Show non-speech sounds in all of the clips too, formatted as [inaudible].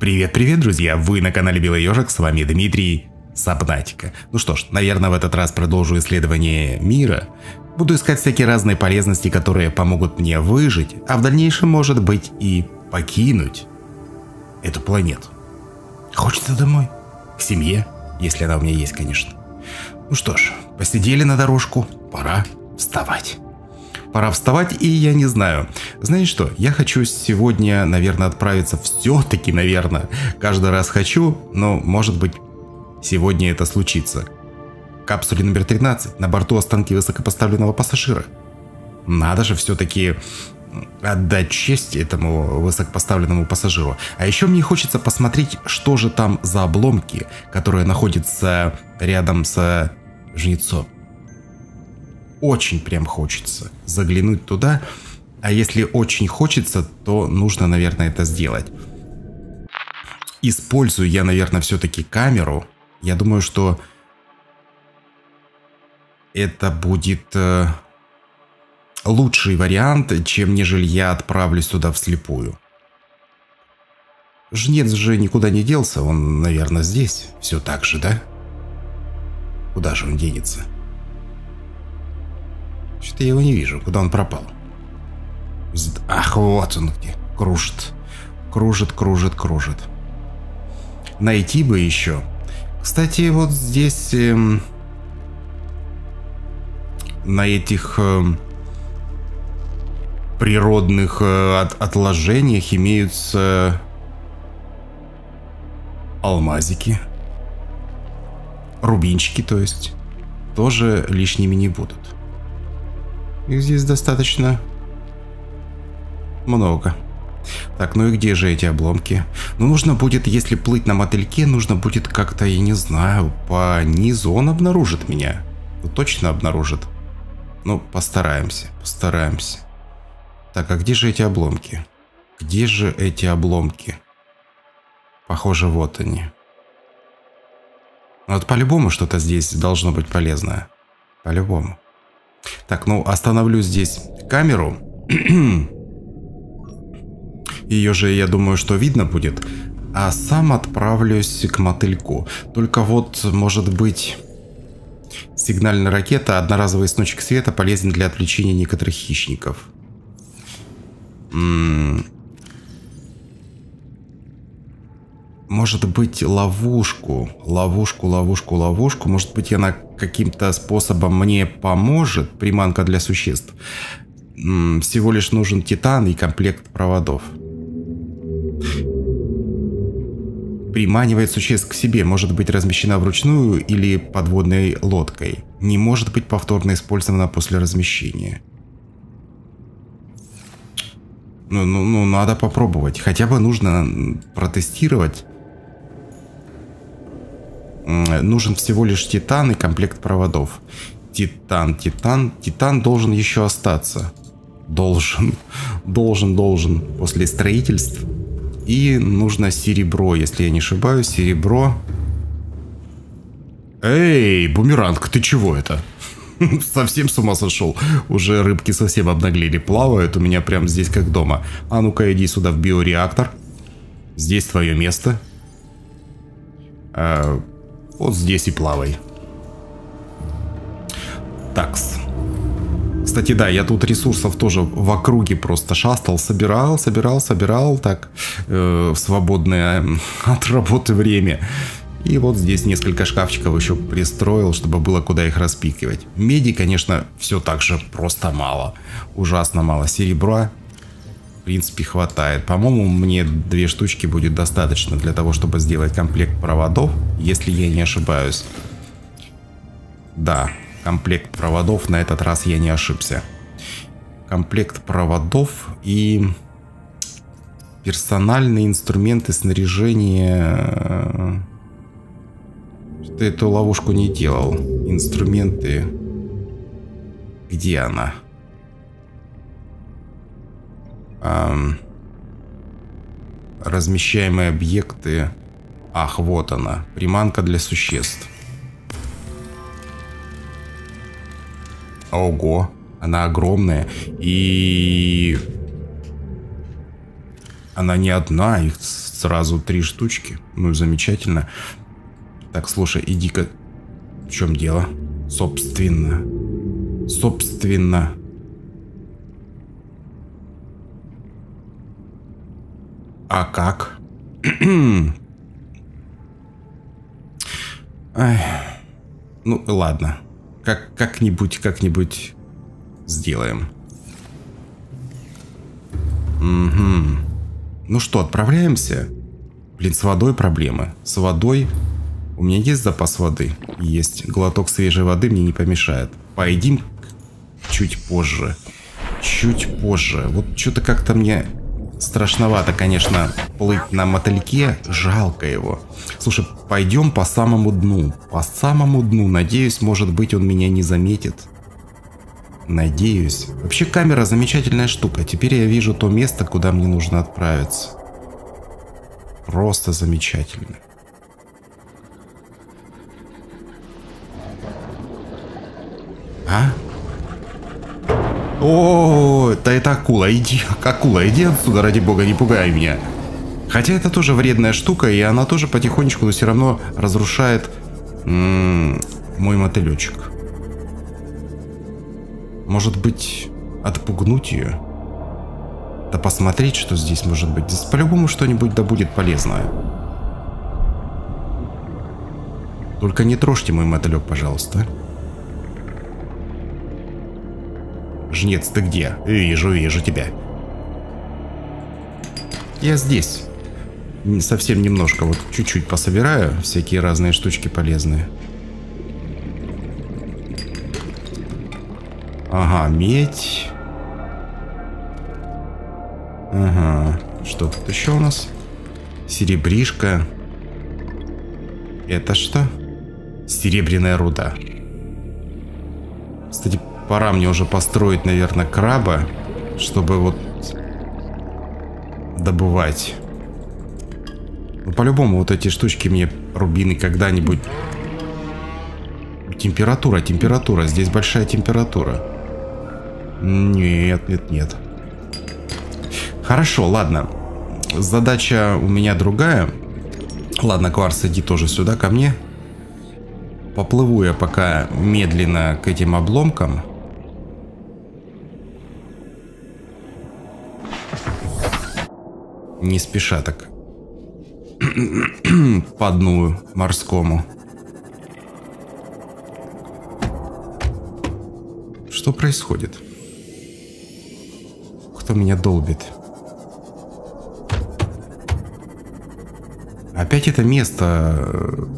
Привет-привет, друзья! Вы на канале Белый Ежик, с вами Дмитрий Сабнатика. Ну что ж, наверное, в этот раз продолжу исследование мира. Буду искать всякие разные полезности, которые помогут мне выжить, а в дальнейшем, может быть, и покинуть эту планету. Хочется домой. К семье, если она у меня есть, конечно. Ну что ж, посидели на дорожку, пора вставать. Пора вставать, и я не знаю. Знаете что, я хочу сегодня, наверное, отправиться все-таки, наверное. Каждый раз хочу, но, может быть, сегодня это случится. Капсуле номер 13, на борту останки высокопоставленного пассажира. Надо же все-таки отдать честь этому высокопоставленному пассажиру. А еще мне хочется посмотреть, что же там за обломки, которые находятся рядом с жнецом очень прям хочется заглянуть туда. А если очень хочется, то нужно, наверное, это сделать. Использую я, наверное, все-таки камеру. Я думаю, что это будет э, лучший вариант, чем нежели я отправлюсь туда вслепую. Жнец же никуда не делся, он, наверное, здесь. Все так же, да? Куда же он денется? Что-то я его не вижу. Куда он пропал? Ах, вот он где. Кружит. Кружит, кружит, кружит. Найти бы еще. Кстати, вот здесь... Эм, на этих... Эм, природных э, от, отложениях имеются алмазики, рубинчики, то есть, тоже лишними не будут. Их здесь достаточно много. Так, ну и где же эти обломки? Ну, нужно будет, если плыть на мотыльке, нужно будет как-то, я не знаю, по низу он обнаружит меня. Ну, точно обнаружит. Ну, постараемся, постараемся. Так, а где же эти обломки? Где же эти обломки? Похоже, вот они. Вот по-любому что-то здесь должно быть полезное. По-любому. Так, ну остановлю здесь камеру. Ее же, я думаю, что видно будет. А сам отправлюсь к мотыльку. Только вот, может быть... Сигнальная ракета, одноразовый сночек света полезен для отвлечения некоторых хищников. М -м может быть, ловушку. Ловушку, ловушку, ловушку. Может быть, она каким-то способом мне поможет, приманка для существ. Всего лишь нужен титан и комплект проводов. Приманивает существ к себе, может быть размещена вручную или подводной лодкой. Не может быть повторно использована после размещения. Ну, ну, ну, надо попробовать. Хотя бы нужно протестировать нужен всего лишь титан и комплект проводов. Титан, титан, титан должен еще остаться. Должен, [laughs] должен, должен после строительств. И нужно серебро, если я не ошибаюсь, серебро. Эй, бумеранг, ты чего это? [laughs] Совсем с ума сошел. Уже рыбки совсем обнаглели, плавают у меня прямо здесь как дома. А ну-ка иди сюда в биореактор. Здесь твое место. А, вот здесь и плавай. Такс. Кстати, да, я тут ресурсов тоже в округе просто шастал, собирал, собирал, собирал так э, в свободное [laughs] от работы время. И вот здесь несколько шкафчиков еще пристроил, чтобы было куда их распикивать. Меди, конечно, все так же просто мало. Ужасно мало. Серебра в принципе, хватает. По-моему, мне две штучки будет достаточно для того, чтобы сделать комплект проводов, если я не ошибаюсь. Да, комплект проводов, на этот раз я не ошибся. Комплект проводов и персональные инструменты снаряжения... Что эту ловушку не делал. Инструменты... Где она? Размещаемые объекты. Ах, вот она. Приманка для существ. Ого, она огромная. И Она не одна, их сразу три штучки. Ну, замечательно. Так, слушай, иди-ка... В чем дело? Собственно. Собственно. А как? Ну, ладно. Как, как-нибудь, как-нибудь сделаем. Угу. Ну что, отправляемся? Блин, с водой проблемы. С водой у меня есть запас воды? Есть. Глоток свежей воды мне не помешает. Поедим чуть позже. Чуть позже. Вот что-то как-то мне страшновато, конечно, плыть на мотыльке. Жалко его. Слушай, пойдем по самому дну. По самому дну. Надеюсь, может быть, он меня не заметит. Надеюсь. Вообще камера замечательная штука. Теперь я вижу то место, куда мне нужно отправиться. Просто замечательно. А? О, это это акула, иди, акула, иди отсюда, ради бога, не пугай меня. Хотя это тоже вредная штука, и она тоже потихонечку, но все равно разрушает м -м, мой мотылечек. Может быть, отпугнуть ее? Да посмотреть, что здесь может быть. Здесь по-любому что-нибудь да будет полезное. Только не трожьте мой мотылек, пожалуйста. Жнец, ты где? Вижу, вижу тебя. Я здесь. Совсем немножко, вот чуть-чуть пособираю всякие разные штучки полезные. Ага, медь. Ага. Что тут еще у нас? Серебришка. Это что? Серебряная руда. Кстати, пора мне уже построить, наверное, краба, чтобы вот добывать. Ну, по-любому вот эти штучки мне, рубины, когда-нибудь... Температура, температура. Здесь большая температура. Нет, нет, нет. Хорошо, ладно. Задача у меня другая. Ладно, Кварс, иди тоже сюда ко мне. Поплыву я пока медленно к этим обломкам. Не спеша так. [clears throat] По дну морскому. Что происходит? Кто меня долбит? Опять это место...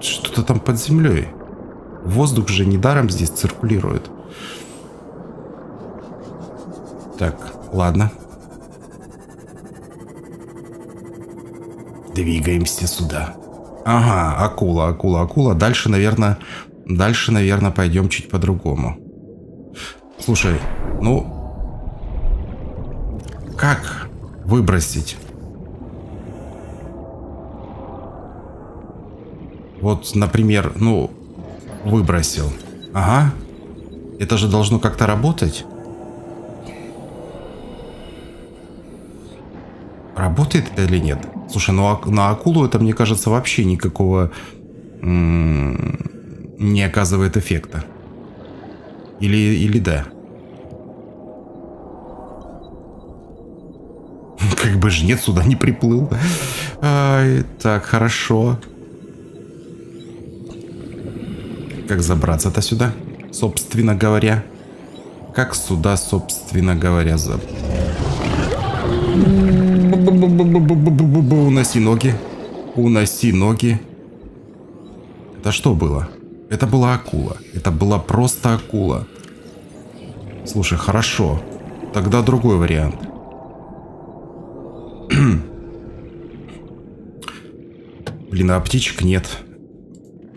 Что-то там под землей. Воздух же недаром здесь циркулирует. Так, Ладно. Двигаемся сюда. Ага, акула, акула, акула. Дальше, наверное, дальше, наверное, пойдем чуть по-другому. Слушай, ну... Как выбросить? Вот, например, ну, выбросил. Ага. Это же должно как-то работать. Работает это или нет? Слушай, ну а, на акулу это, мне кажется, вообще никакого не оказывает эффекта. Или, или да? [laughs] Как бы жнец сюда не приплыл. Так, хорошо. Как забраться-то сюда, собственно говоря? Как сюда, собственно говоря, забраться? Уноси ноги. Уноси ноги. Это что было? Это была акула. Это была просто акула. Слушай, хорошо. Тогда другой вариант. Блин, а птичек нет.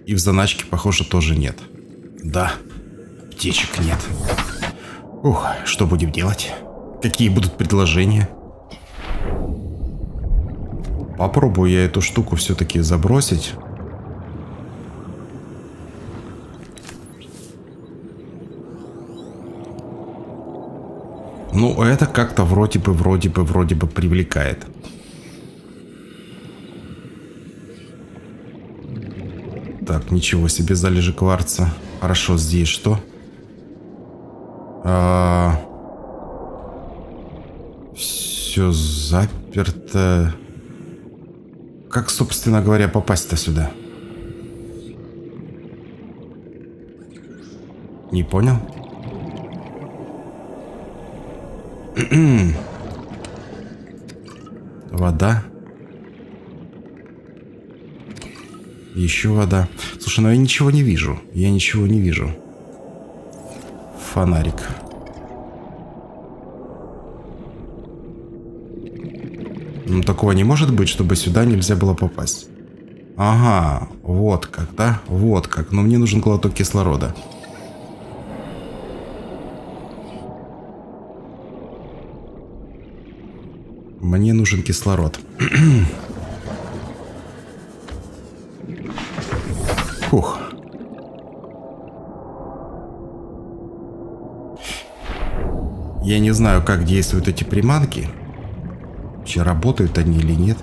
И в заначке, похоже, тоже нет. Да, птичек нет. Ух, что будем делать? Какие будут предложения? Попробую я эту штуку все-таки забросить. Ну, это как-то вроде бы, вроде бы, вроде бы привлекает. Так, ничего себе, залежи кварца. Хорошо, здесь что? А... Все заперто. Как, собственно говоря, попасть-то сюда? Не понял? [clears throat] Вода. Еще вода. Слушай, ну я ничего не вижу. Я ничего не вижу. Фонарик. Ну, такого не может быть, чтобы сюда нельзя было попасть. Ага, вот как, да? Вот как. Но мне нужен глоток кислорода. Мне нужен кислород. [clears throat] Фух. Я не знаю, как действуют эти приманки. Вообще работают они или нет.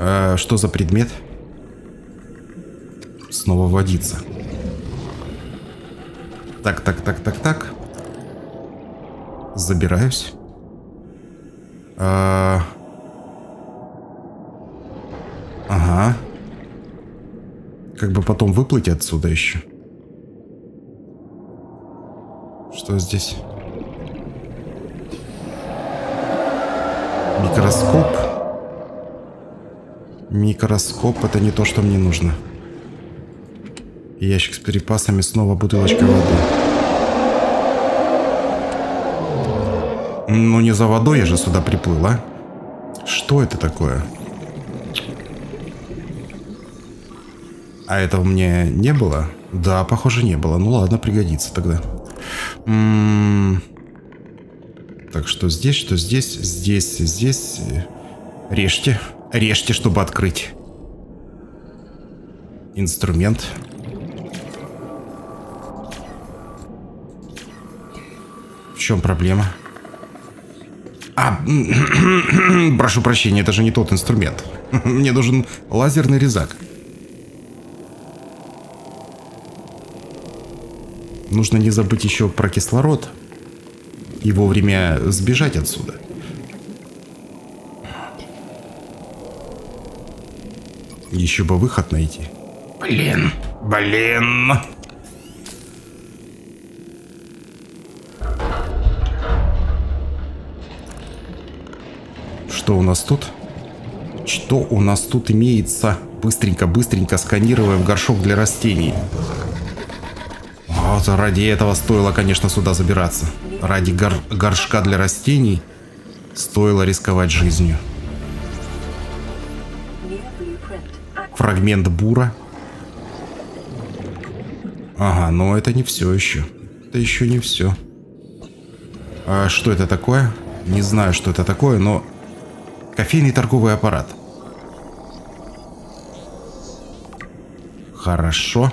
А, что за предмет? Снова водиться. Так, так, так, так, так. Забираюсь. А... Ага. Как бы потом выплыть отсюда еще. Что здесь? Микроскоп. Микроскоп это не то, что мне нужно. Ящик с перепасами, снова бутылочка воды. Ну не за водой я же сюда приплыл, а? Что это такое? А этого мне не было? Да, похоже, не было. Ну ладно, пригодится тогда. М -м -м. Так, что здесь, что здесь, здесь, здесь. Режьте. Режьте, чтобы открыть. Инструмент. В чем проблема? А, [clears throat] прошу прощения, это же не тот инструмент. [laughs] Мне нужен лазерный резак. Нужно не забыть еще про кислород и вовремя сбежать отсюда. Еще бы выход найти. Блин, блин. Что у нас тут? Что у нас тут имеется? Быстренько, быстренько сканируем горшок для растений. Вот ради этого стоило, конечно, сюда забираться. Ради гор горшка для растений стоило рисковать жизнью. Фрагмент бура. Ага, но это не все еще. Это еще не все. А что это такое? Не знаю, что это такое, но... Кофейный торговый аппарат. Хорошо.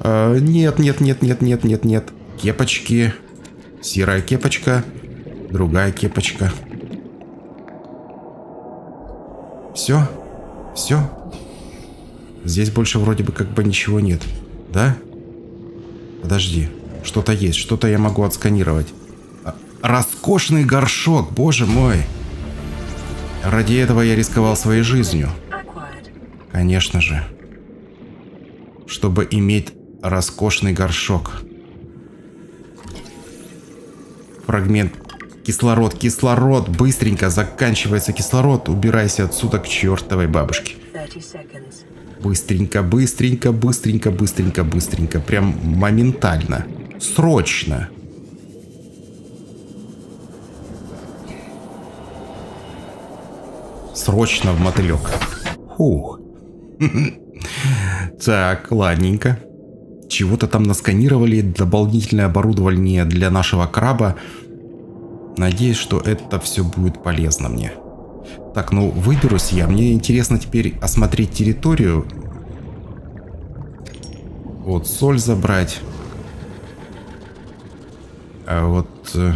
Э, нет, нет, нет, нет, нет, нет, нет. Кепочки. Серая кепочка. Другая кепочка. Все? Все? Здесь больше вроде бы как бы ничего нет. Да? Подожди. Что-то есть. Что-то я могу отсканировать. А, роскошный горшок, боже мой. Ради этого я рисковал своей жизнью. Конечно же чтобы иметь роскошный горшок. Фрагмент. Кислород, кислород, быстренько заканчивается кислород. Убирайся отсюда к чертовой бабушке. Быстренько, быстренько, быстренько, быстренько, быстренько. Прям моментально. Срочно. Срочно в мотылек. Фух. [laughs] Так, ладненько. Чего-то там насканировали, дополнительное оборудование для нашего краба. Надеюсь, что это все будет полезно мне. Так, ну выберусь я. Мне интересно теперь осмотреть территорию. Вот, соль забрать. А вот... Э,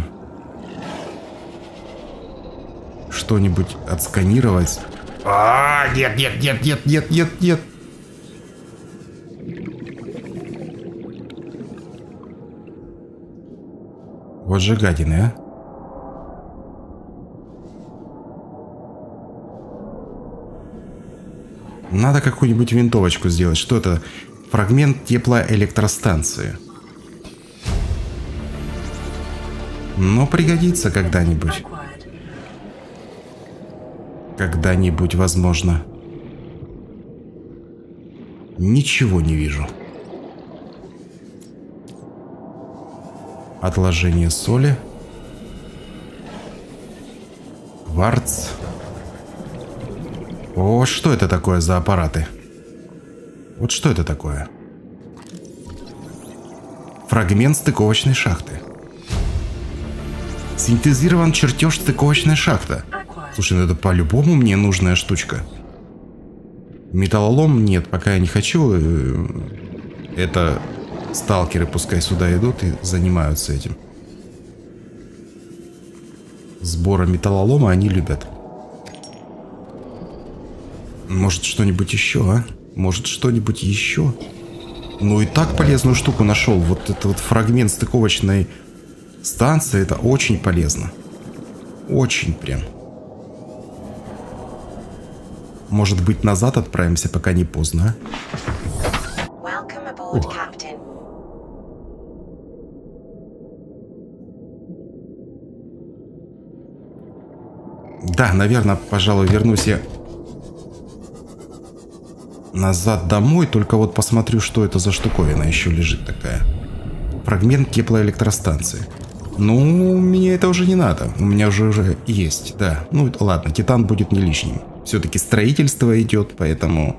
Что-нибудь отсканировать. А, нет, нет, нет, нет, нет, нет, нет. Гадины, а. Надо какую-нибудь винтовочку сделать. Что это? Фрагмент теплоэлектростанции. Но пригодится когда-нибудь. Когда-нибудь, возможно. Ничего не вижу. Отложение соли. Кварц. О, что это такое за аппараты? Вот что это такое? Фрагмент стыковочной шахты. Синтезирован чертеж стыковочной шахты. Слушай, ну это по-любому мне нужная штучка. Металлолом нет, пока я не хочу. Э, это сталкеры пускай сюда идут и занимаются этим. Сбора металлолома они любят. Может что-нибудь еще, а? Может что-нибудь еще? Ну и так полезную штуку нашел. Вот этот вот фрагмент стыковочной станции, это очень полезно. Очень прям. Может быть назад отправимся, пока не поздно, а? Ух. Да, наверное, пожалуй, вернусь я назад домой, только вот посмотрю, что это за штуковина еще лежит такая. Фрагмент теплоэлектростанции. Ну, мне это уже не надо. У меня уже уже есть, да. Ну, ладно, титан будет не лишним. Все-таки строительство идет, поэтому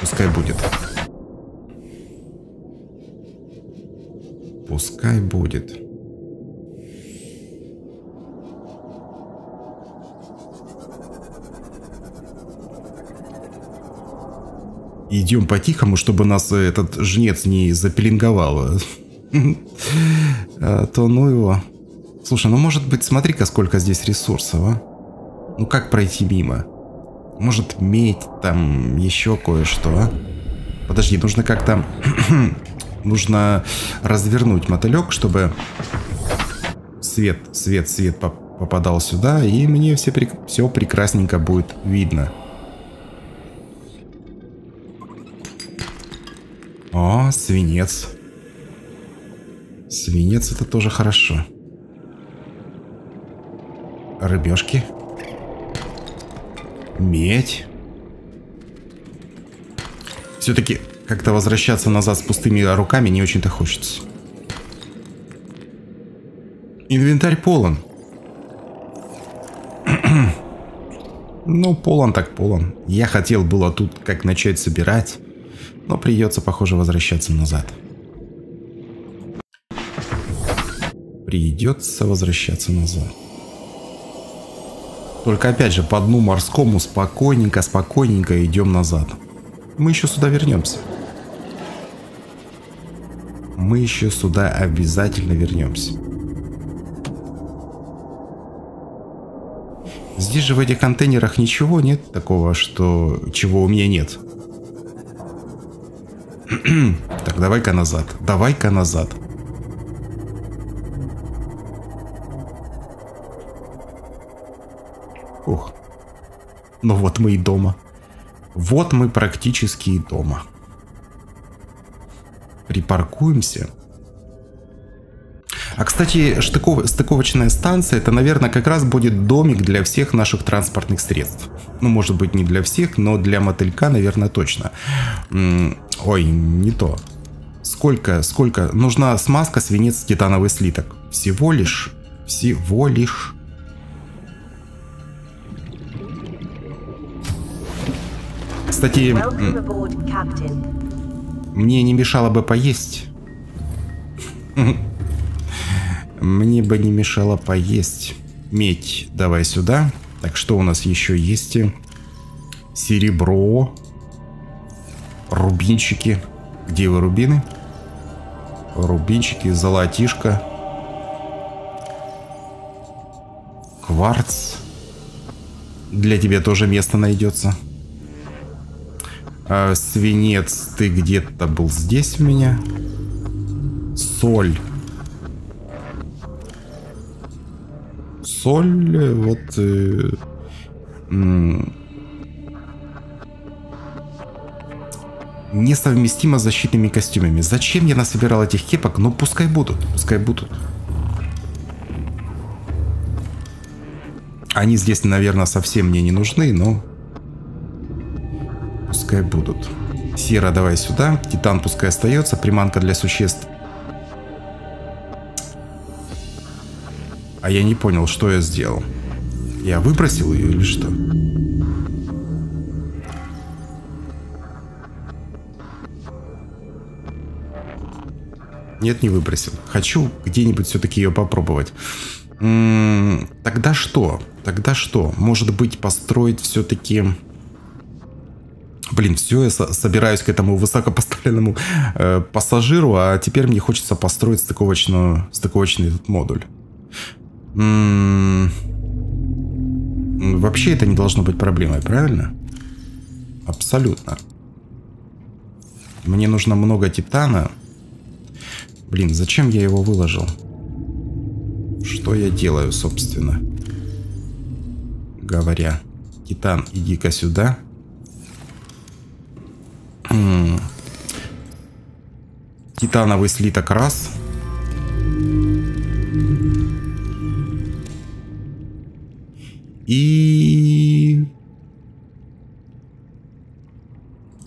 пускай будет. Пускай будет. Идем по-тихому, чтобы нас этот жнец не запеленговал. [laughs] А то ну его. Слушай, ну может быть, смотри-ка, сколько здесь ресурсов, а? Ну как пройти мимо? Может медь, там еще кое-что, а? Подожди, нужно как-то... [clears throat] нужно развернуть мотылек, чтобы свет, свет, свет попадал сюда, и мне все, все прекрасненько будет видно. О, свинец. Свинец это тоже хорошо. Рыбешки. Медь. Все-таки как-то возвращаться назад с пустыми руками не очень-то хочется. Инвентарь полон. [clears throat] ну, полон так полон. Я хотел было тут как начать собирать. Но придется, похоже, возвращаться назад. Придется возвращаться назад. Только опять же, по дну морскому спокойненько, спокойненько идем назад. Мы еще сюда вернемся. Мы еще сюда обязательно вернемся. Здесь же в этих контейнерах ничего нет такого, что чего у меня нет. [clears throat] так, давай-ка назад. Давай-ка назад. Ух. Ну вот мы и дома. Вот мы практически и дома. Припаркуемся. А, кстати, штыков... стыковочная станция, это, наверное, как раз будет домик для всех наших транспортных средств. Ну, может быть, не для всех, но для мотылька, наверное, точно. Ой, не то. Сколько, сколько? Нужна смазка, свинец, титановый слиток. Всего лишь, всего лишь. Кстати, мне не мешало бы поесть. Мне бы не мешало поесть. Медь давай сюда. Так, что у нас еще есть? Серебро. Рубинчики. Где вы, рубины? Рубинчики, золотишко. Кварц. Для тебя тоже место найдется. А, свинец, ты где-то был здесь у меня. Соль. Соль, вот... Э, несовместимо с защитными костюмами. Зачем я насобирал этих кепок? Ну, пускай будут, пускай будут. Они здесь, наверное, совсем мне не нужны, но... Пускай будут. Сера, давай сюда. Титан пускай остается. Приманка для существ. А я не понял, что я сделал. Я выбросил ее или что? Нет, не выбросил. Хочу где-нибудь все-таки ее попробовать. М -м -м, тогда что? Тогда что? Может быть, построить все-таки... Блин, все, я собираюсь к этому высокопоставленному э, пассажиру, а теперь мне хочется построить стыковочную, стыковочный этот модуль. Вообще это не должно быть проблемой, правильно? Абсолютно. Мне нужно много титана. Блин, зачем я его выложил? Что я делаю, собственно? Говоря. Титан, иди-ка сюда. Титановый слиток раз. И...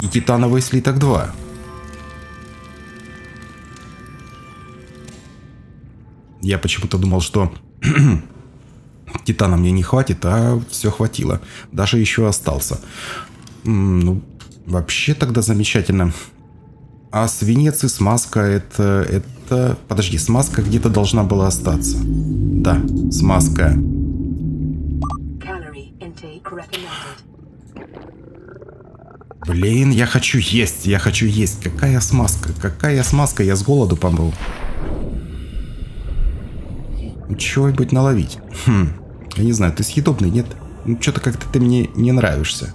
И титановый слиток 2. Я почему-то думал, что [clears throat] титана мне не хватит, а все хватило. Даже еще остался. Ну, вообще тогда замечательно. А свинец и смазка это... это... Подожди, смазка где-то должна была остаться. Да, смазка. Блин, я хочу есть, я хочу есть. Какая смазка? Какая смазка? Я с голоду помру чего-нибудь наловить. Хм, я не знаю, ты съедобный, нет? Ну, что-то как-то ты мне не нравишься.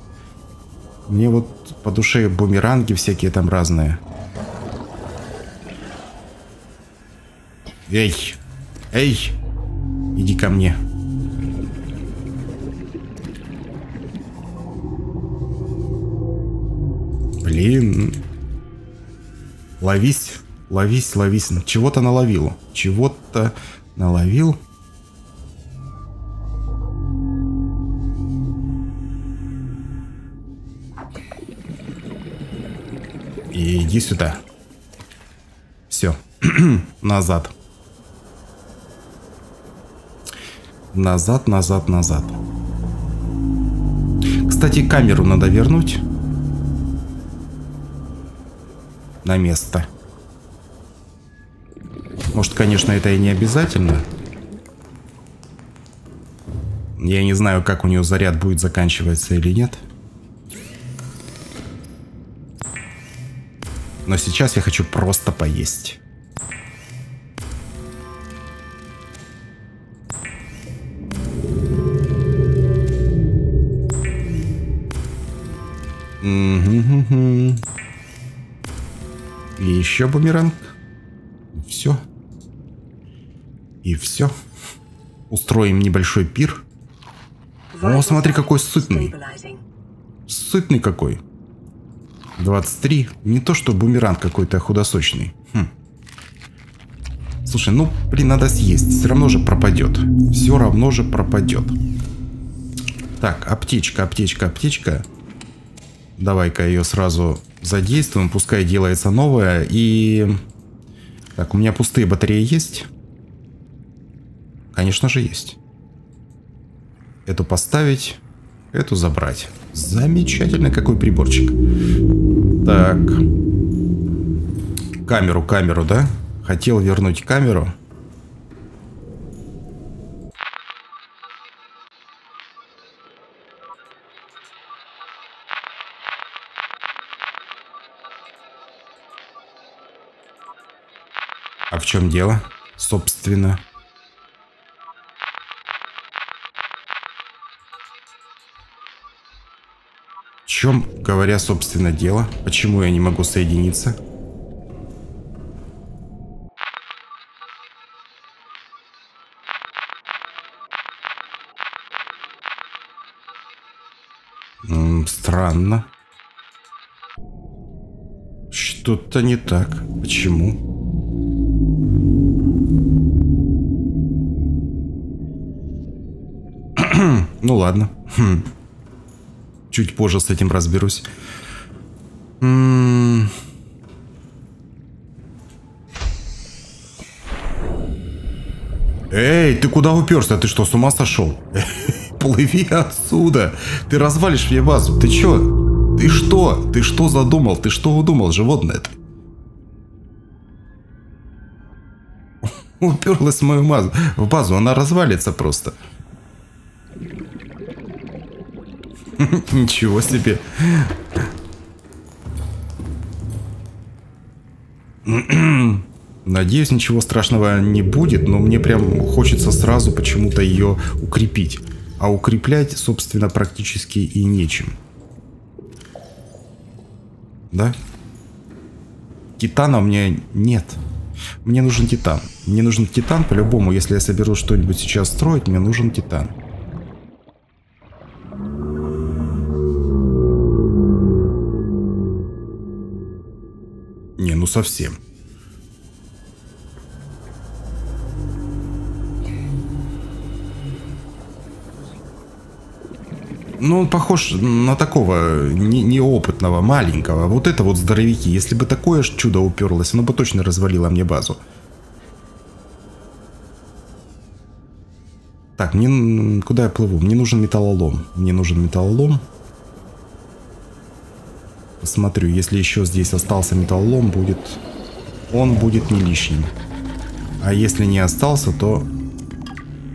Мне вот по душе бумеранги всякие там разные. Эй! Эй! Иди ко мне. Блин. Ловись, ловись, ловись. Чего-то наловил. Чего-то наловил. И иди сюда. Все. [clears throat] назад. Назад, назад, назад. Кстати, камеру надо вернуть. На место. Может, конечно, это и не обязательно. Я не знаю, как у нее заряд будет заканчиваться или нет. Но сейчас я хочу просто поесть. И еще бумеранг. Все. И все. Устроим небольшой пир. О, смотри, какой сытный. Сытный какой. 23. Не то, что бумеранг какой-то худосочный. Хм. Слушай, ну, блин, надо съесть. Все равно же пропадет. Все равно же пропадет. Так, аптечка, аптечка, аптечка. Давай-ка ее сразу задействуем. Пускай делается новая. И... Так, у меня пустые батареи есть? Конечно же есть. Эту поставить, эту забрать. Замечательно, какой приборчик. Так. Камеру, камеру, да? Хотел вернуть камеру. А в чем дело, собственно? В чем, говоря, собственно, дело? Почему я не могу соединиться? Странно. Что-то не так. Почему? Ну ладно. Хм. Чуть позже с этим разберусь. Эй, ты куда уперся? Ты что, с ума сошел? [laughs] Плыви отсюда. Ты развалишь мне базу. Ты чё? Ты что? Ты что задумал? Ты что удумал, животное это? [laughs] Уперлась в мою базу. В базу она развалится просто. [laughs] Ничего себе. Надеюсь, ничего страшного не будет, но мне прям хочется сразу почему-то ее укрепить а укреплять, собственно, практически и нечем. Да? Титана у меня нет. Мне нужен титан. Мне нужен титан по-любому. Если я соберу что-нибудь сейчас строить, мне нужен титан. Совсем. Ну, он похож на такого не, неопытного, маленького. Вот это вот здоровики. Если бы такое чудо уперлось, оно бы точно развалило мне базу. Так, мне... Куда я плыву? Мне нужен металлолом. Мне нужен металлолом. Посмотрю, если еще здесь остался металлолом, будет... Он будет не лишним. А если не остался, то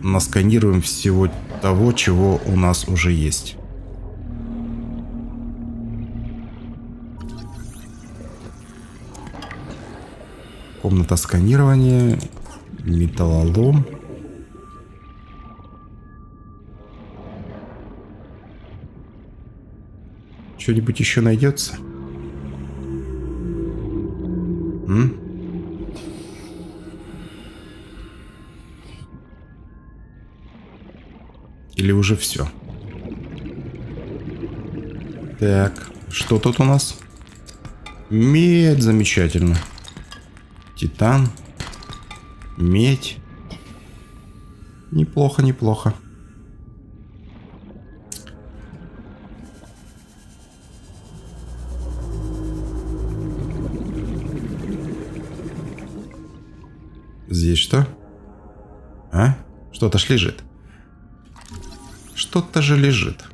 насканируем всего того, чего у нас уже есть. Комната сканирования. Металлолом. Что-нибудь еще найдется? М? Или уже все? Так, что тут у нас? Медь, замечательно. Титан. Медь. Неплохо, неплохо. Здесь что? А? Что-то ж лежит. Что-то же лежит.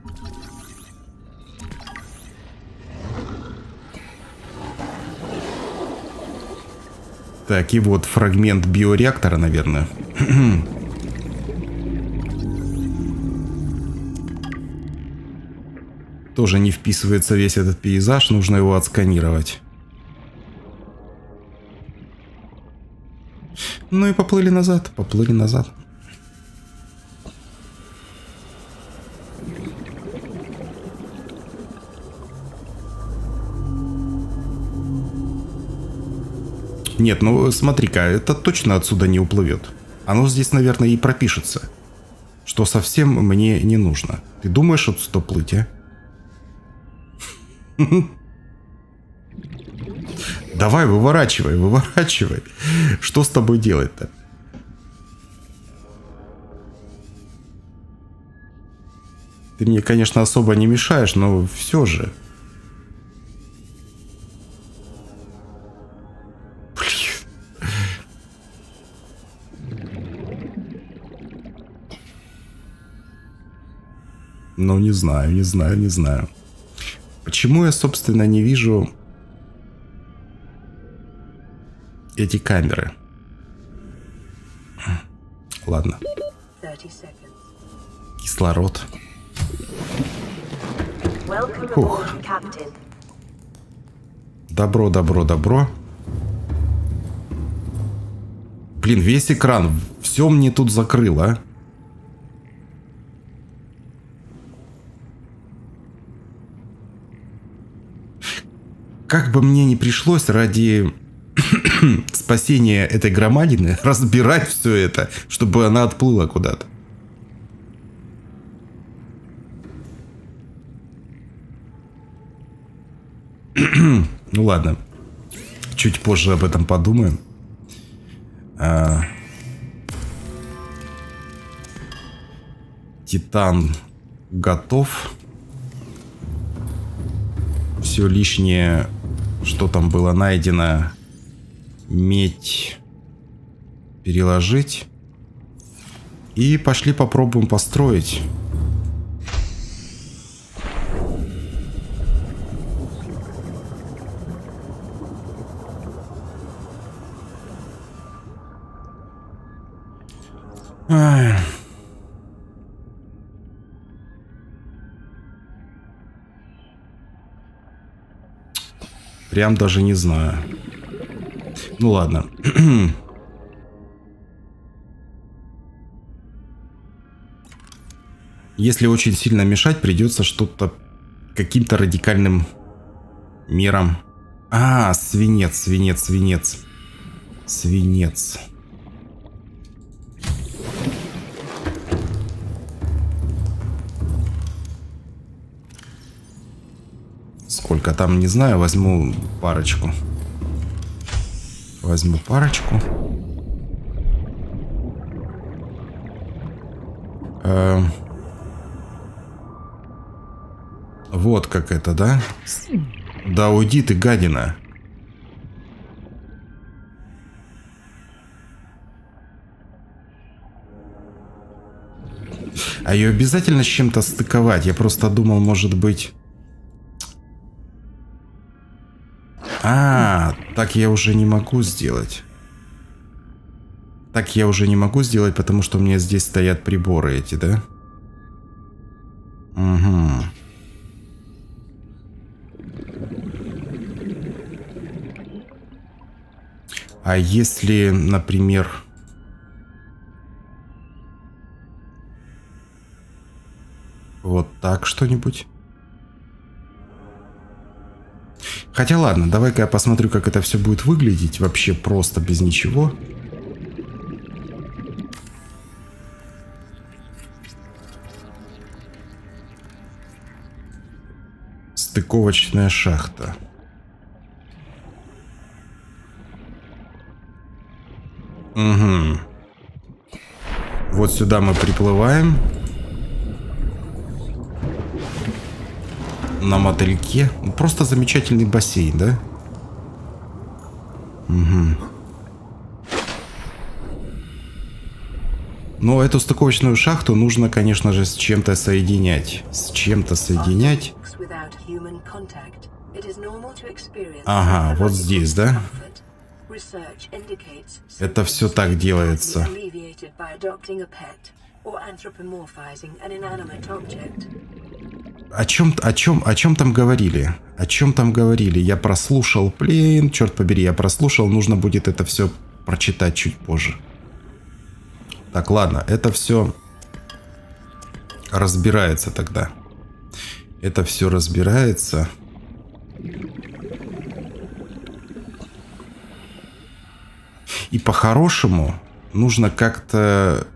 Так, и вот фрагмент биореактора, наверное. [clears throat] Тоже не вписывается весь этот пейзаж, нужно его отсканировать. Ну и поплыли назад, поплыли назад. Нет, ну смотри-ка, это точно отсюда не уплывет. Оно здесь, наверное, и пропишется. Что совсем мне не нужно. Ты думаешь отсюда плыть, а? [laughs] Давай, выворачивай, выворачивай. Что с тобой делать-то? Ты мне, конечно, особо не мешаешь, но все же. Ну, не знаю, не знаю, не знаю. Почему я, собственно, не вижу эти камеры? Ладно. Кислород. Фух. Добро, добро, добро. Блин, весь экран. Все мне тут закрыло, а? Как бы мне не пришлось ради спасения этой громадины [laughs] разбирать все это, чтобы она отплыла куда-то. [clears throat] ну ладно. Чуть позже об этом подумаем. А... Титан готов. Все лишнее, что там было найдено, медь переложить. И пошли попробуем построить. Прям даже не знаю. Ну ладно. [clears throat] Если очень сильно мешать, придется что-то каким-то радикальным мерам. А, свинец, свинец, свинец. Свинец. Сколько там, не знаю, возьму парочку. Возьму парочку. Э вот как это, да? Да уйди ты, гадина. А ее обязательно с чем-то стыковать? Я просто думал, может быть... А, так я уже не могу сделать. Так я уже не могу сделать, потому что у меня здесь стоят приборы эти, да? Угу. А если, например... Вот так что-нибудь? Хотя ладно, давай-ка я посмотрю, как это все будет выглядеть вообще просто без ничего. Стыковочная шахта. Угу. Вот сюда мы приплываем. На мотыльке. Просто замечательный бассейн, да? Угу. Но эту стыковочную шахту нужно, конечно же, с чем-то соединять. С чем-то соединять. Ага, вот здесь, да? Это все так делается. О чем, о чем, о чем там говорили? О чем там говорили? Я прослушал, блин, черт побери, я прослушал, нужно будет это все прочитать чуть позже. Так, ладно, это все разбирается тогда. Это все разбирается. И по-хорошему нужно как-то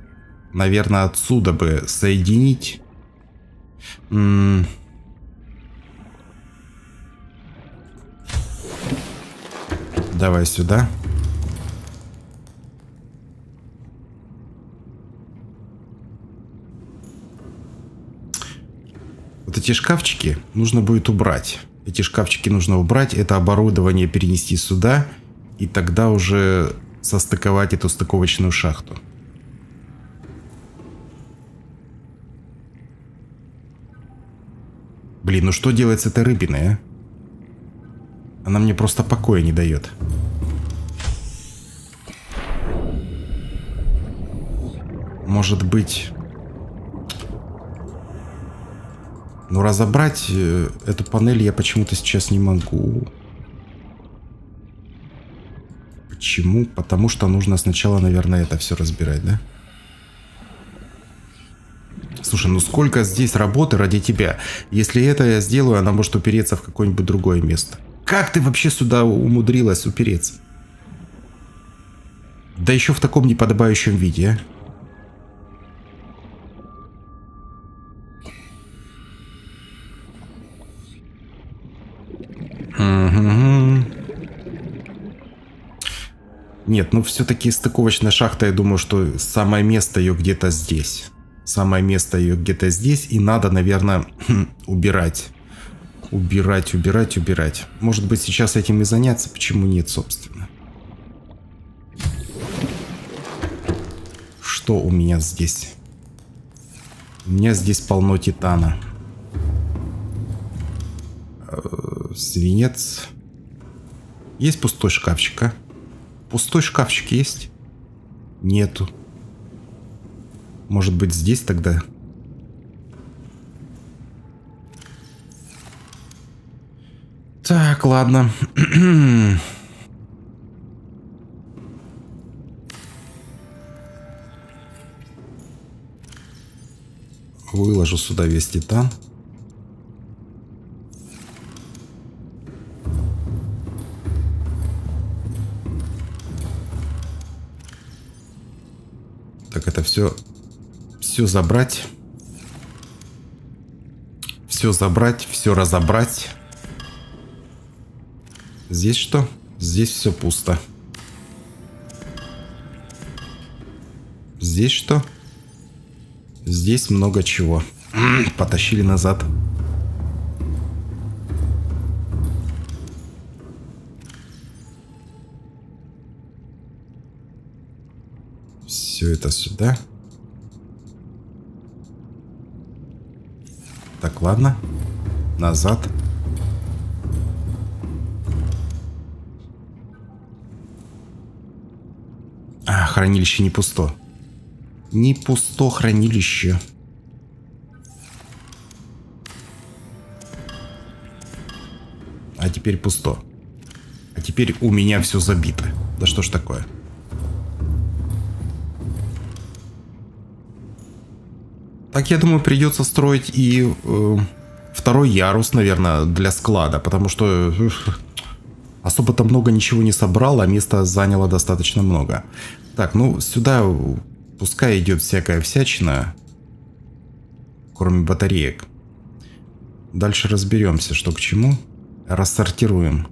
наверное, отсюда бы соединить. Давай сюда. Вот эти шкафчики нужно будет убрать. Эти шкафчики нужно убрать, это оборудование перенести сюда, и тогда уже состыковать эту стыковочную шахту. Блин, ну что делать с этой рыбиной, а? Она мне просто покоя не дает. Может быть... Ну, разобрать э, эту панель я почему-то сейчас не могу. Почему? Потому что нужно сначала, наверное, это все разбирать, да? Слушай, ну сколько здесь работы ради тебя? Если это я сделаю, она может упереться в какое-нибудь другое место. Как ты вообще сюда умудрилась упереться? Да еще в таком неподобающем виде, а? Нет, ну все-таки стыковочная шахта, я думаю, что самое место ее где-то здесь. Самое место ее где-то здесь, и надо, наверное, [clears throat] убирать. Убирать, убирать, убирать. Может быть, сейчас этим и заняться, почему нет, собственно. Что у меня здесь? У меня здесь полно титана. Э, свинец. Есть пустой шкафчик, а? Пустой шкафчик есть? Нету. Может быть здесь тогда? Так, ладно. [clears throat] Выложу сюда весь титан. это все, все забрать. Все забрать, все разобрать. Здесь что? Здесь все пусто. Здесь что? Здесь много чего. [clears throat] Потащили назад. все это сюда. Так, ладно. Назад. А, хранилище не пусто. Не пусто хранилище. А теперь пусто. А теперь у меня все забито. Да что ж такое? Так, я думаю, придется строить и э, второй ярус, наверное, для склада, потому что э, особо-то много ничего не собрал, а места заняло достаточно много. Так, ну сюда пускай идет всякая всячина, кроме батареек. Дальше разберемся, что к чему. Рассортируем.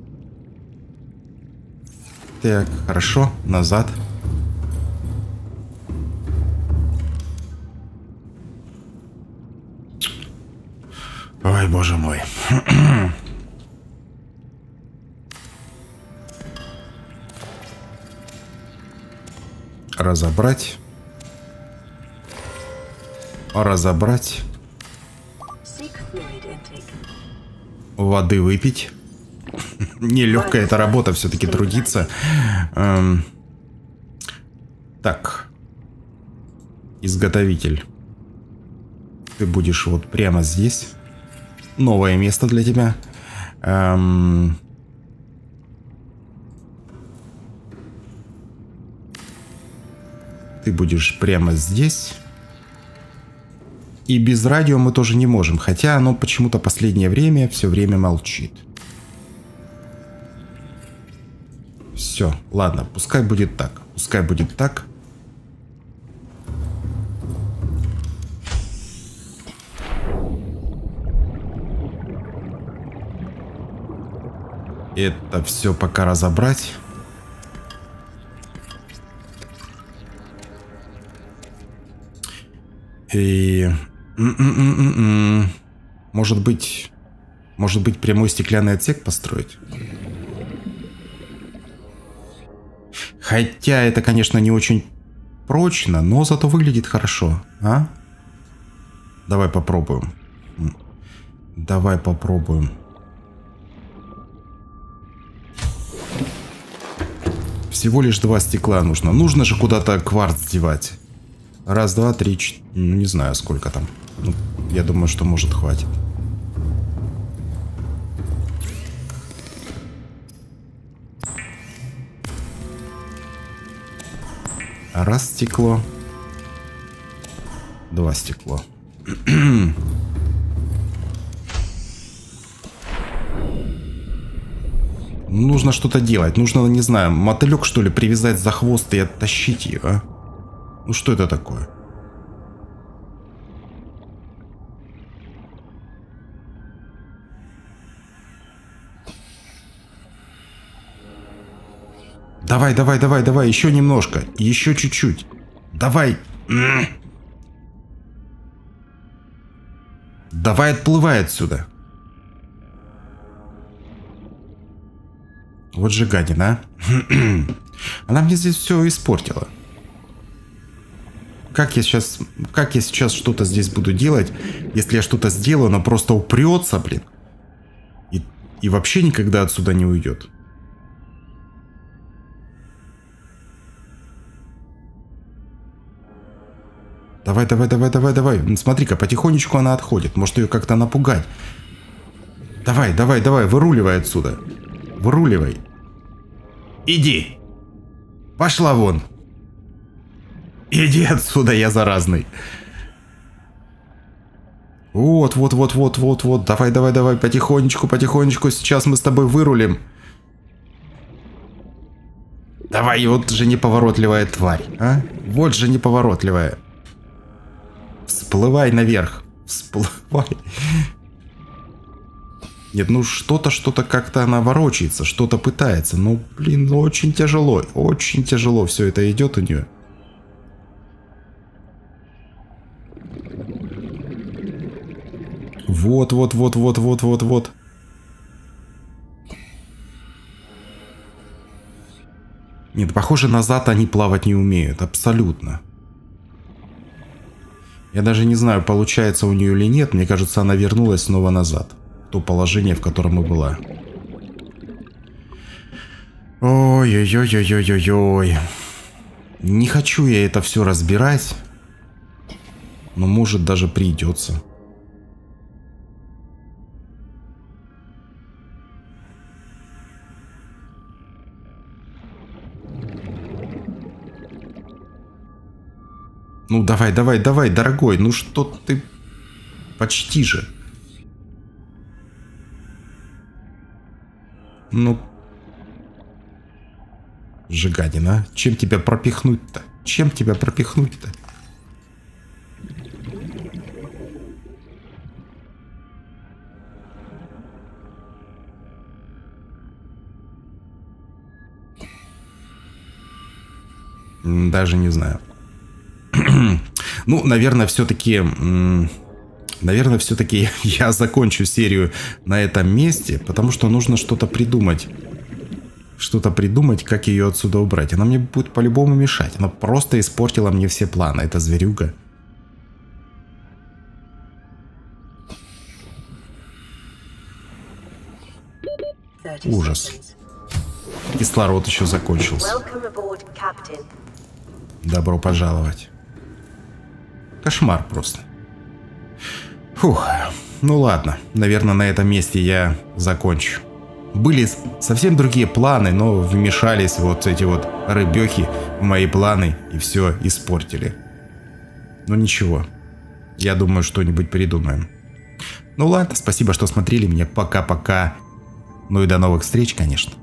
Так, хорошо, назад. Назад. Ой, боже мой. Разобрать. Разобрать. Воды выпить. [laughs] Нелегкая эта работа, все-таки трудиться. Эм. Так. Изготовитель. Ты будешь вот прямо здесь новое место для тебя. Эм... Ты будешь прямо здесь. И без радио мы тоже не можем, хотя оно почему-то последнее время все время молчит. Все, ладно, пускай будет так. Пускай будет так. Это все пока разобрать. И... Может быть... Может быть прямой стеклянный отсек построить? Хотя это, конечно, не очень прочно, но зато выглядит хорошо, а? Давай попробуем. Давай попробуем. Всего лишь два стекла нужно. Нужно же куда-то кварц девать. Раз, два, три, четыре. Ну, не знаю, сколько там. Ну, я думаю, что может хватит. Раз стекло. Два стекло. [clears throat] Нужно что-то делать. Нужно, не знаю, мотылек что ли привязать за хвост и оттащить ее, а? Ну что это такое? Давай, давай, давай, давай, еще немножко. Еще чуть-чуть. Давай. Давай отплывай отсюда. Вот же гадина, а. [clears throat] Она мне здесь все испортила. Как я сейчас, как я сейчас что-то здесь буду делать, если я что-то сделаю, она просто упрется, блин. И, и вообще никогда отсюда не уйдет. Давай, давай, давай, давай, давай. Смотри-ка, потихонечку она отходит. Может ее как-то напугать. Давай, давай, давай, выруливай отсюда. Выруливай. Иди. Пошла вон. Иди отсюда, я заразный. Вот, вот, вот, вот, вот, вот. Давай, давай, давай, потихонечку, потихонечку. Сейчас мы с тобой вырулим. Давай, вот же неповоротливая тварь, а? Вот же неповоротливая. Всплывай наверх. Всплывай. Нет, ну что-то, что-то как-то она ворочается, что-то пытается. Ну, блин, ну очень тяжело, очень тяжело все это идет у нее. Вот, вот, вот, вот, вот, вот, вот. Нет, похоже, назад они плавать не умеют, абсолютно. Я даже не знаю, получается у нее или нет. Мне кажется, она вернулась снова назад. То положение, в котором и была. Ой-ой-ой-ой-ой-ой-ой. Не хочу я это все разбирать. Но может даже придется. Ну давай, давай, давай, дорогой, ну что ты... Почти же. Ну... Жигадина, чем тебя пропихнуть-то? Чем тебя пропихнуть-то? Даже не знаю. [clears throat] ну, наверное, все-таки... Наверное, все-таки [laughs] я закончу серию на этом месте, потому что нужно что-то придумать. Что-то придумать, как ее отсюда убрать. Она мне будет по-любому мешать. Она просто испортила мне все планы. Это зверюга. Ужас. Кислород еще закончился. Добро пожаловать. Кошмар просто. Фух, ну ладно, наверное, на этом месте я закончу. Были совсем другие планы, но вмешались вот эти вот рыбехи в мои планы и все испортили. Но ничего, я думаю, что-нибудь придумаем. Ну ладно, спасибо, что смотрели меня. Пока-пока. Ну и до новых встреч, конечно.